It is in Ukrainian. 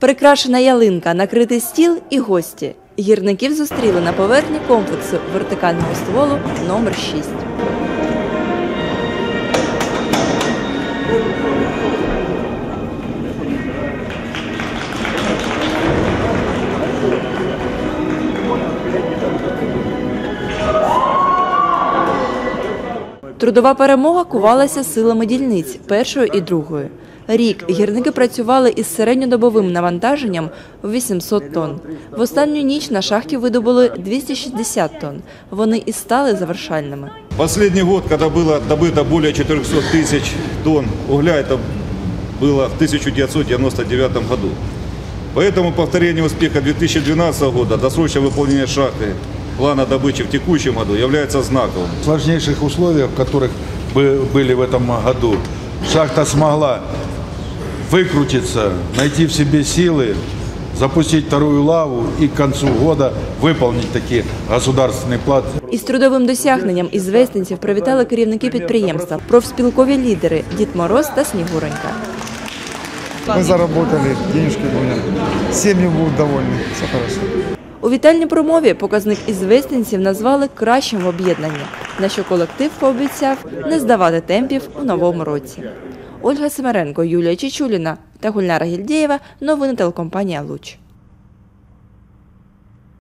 Прикрашена ялинка, накритий стіл і гості. Гірників зустріли на поверхні комплексу вертикального стволу номер 6. Трудова перемога кувалася силами дільниць першої і другої. Рік гірники працювали із середньодобовим навантаженням у 800 тонн. В останню ніч на шахті видобули 260 тонн. Вони і стали завершальними. Последний год, когда было добыто более 400 тысяч тонн угля, это было в 1999 году. Поэтому повторение успеха 2012 года, досрочное выполнение шахты плана добычи в текущем году является знаковым. В сложнейших условиях, в которых бы- были в этом году, шахта смогла выкрутиться, найти в себе силы, запустить вторую лаву и к концу года выполнить такие государственные платы. Із трудовим досягненням із вестинців привітали керівники підприємства, профспілкові лідери Дід Мороз та Снігуренька. Мы заработали, денежки будем. Семьи будут довольны, все хорошо. У вітальній промові показник із вестинців назвали кращим в об'єднанні, на що колектив пообіцяв не здавати темпів у новому році. Ольга Семеренко, Юлія Чечуліна та Гульнара Гільдєєва. Новини телекомпанія Луч.